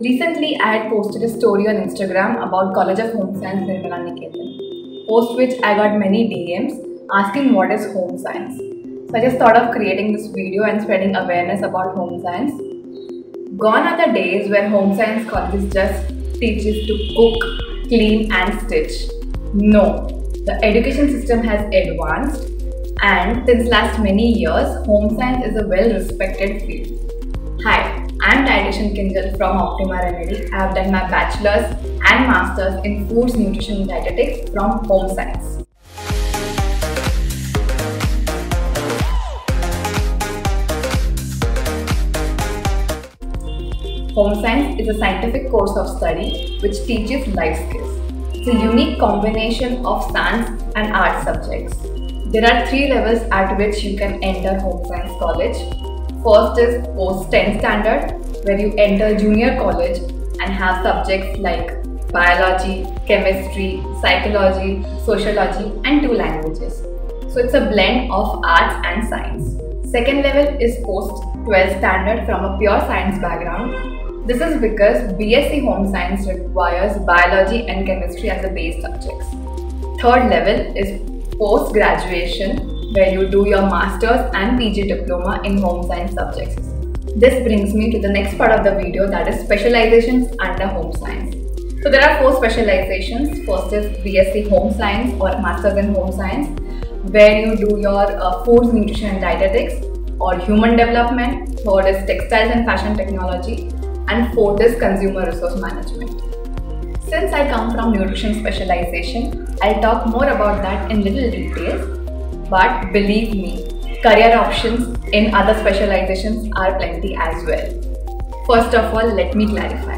Recently, I had posted a story on Instagram about College of Home Science Nirmala Niketan, post which I got many DMs asking what is home science. So I just thought of creating this video and spreading awareness about home science. Gone are the days where home science colleges just teaches to cook, clean and stitch. No, the education system has advanced and since last many years, home science is a well-respected field. Hi, I'm dietitian Kinjal from Optima Remedy. I have done my bachelor's and master's in foods, nutrition and dietetics from home science. Home science is a scientific course of study which teaches life skills. It's a unique combination of science and art subjects. There are three levels at which you can enter home science college. First is post 10 standard where you enter junior college and have subjects like biology, chemistry, psychology, sociology and two languages. So it's a blend of arts and science. Second level is post 12 standard from a pure science background. This is because BSc Home Science requires biology and chemistry as the base subjects. Third level is post graduation where you do your master's and PG diploma in home science subjects. This brings me to the next part of the video that is specializations under home science. So there are four specializations. First is BSc Home Science or Masters in Home Science where you do your uh, foods, nutrition and dietetics or human development. Third is textiles and fashion technology and fourth is consumer resource management. Since I come from nutrition specialization, I'll talk more about that in little details. But believe me, Career options in other specializations are plenty as well. First of all, let me clarify.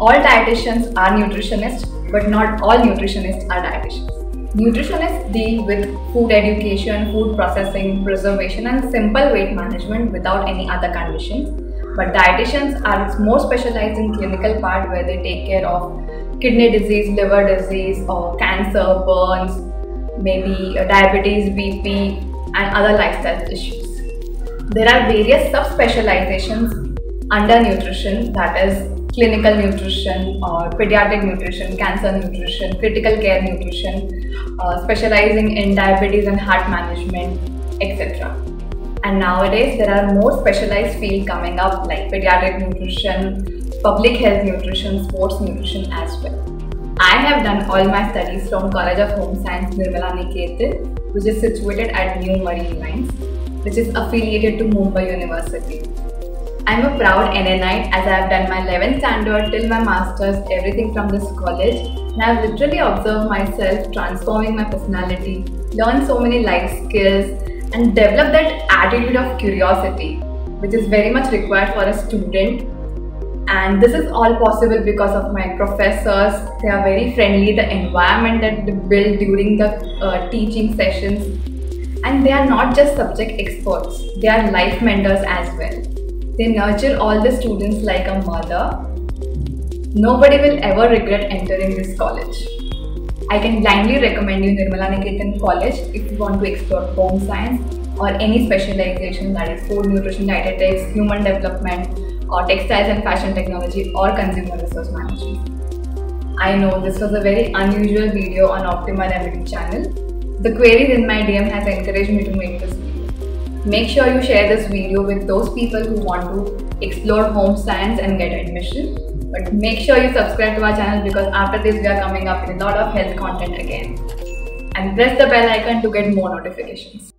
All dietitians are nutritionists, but not all nutritionists are dietitians. Nutritionists deal with food education, food processing, preservation, and simple weight management without any other conditions. But dietitians are more specialized in clinical part where they take care of kidney disease, liver disease, or cancer, burns, maybe diabetes, BP, and other lifestyle issues. There are various subspecializations under nutrition that is clinical nutrition or pediatric nutrition, cancer nutrition, critical care nutrition, uh, specializing in diabetes and heart management, etc. And nowadays there are more specialized fields coming up like pediatric nutrition, public health nutrition, sports nutrition as well. I have done all my studies from College of Home Science Nirmala Niketan which is situated at New Marine Lines, which is affiliated to Mumbai University. I'm a proud NNite as I have done my 11th standard till my master's, everything from this college, and I've literally observed myself transforming my personality, learn so many life skills, and develop that attitude of curiosity, which is very much required for a student and this is all possible because of my professors. They are very friendly. The environment that they build during the uh, teaching sessions. And they are not just subject experts. They are life mentors as well. They nurture all the students like a mother. Nobody will ever regret entering this college. I can blindly recommend you Nirmala Niketan College if you want to explore home science or any specialization that is food, nutrition, dietetics, human development, or textiles and fashion technology or consumer resource management. I know this was a very unusual video on Optima Remedy channel. The queries in my DM has encouraged me to make this video. Make sure you share this video with those people who want to explore home science and get admission. But make sure you subscribe to our channel because after this we are coming up with a lot of health content again. And press the bell icon to get more notifications.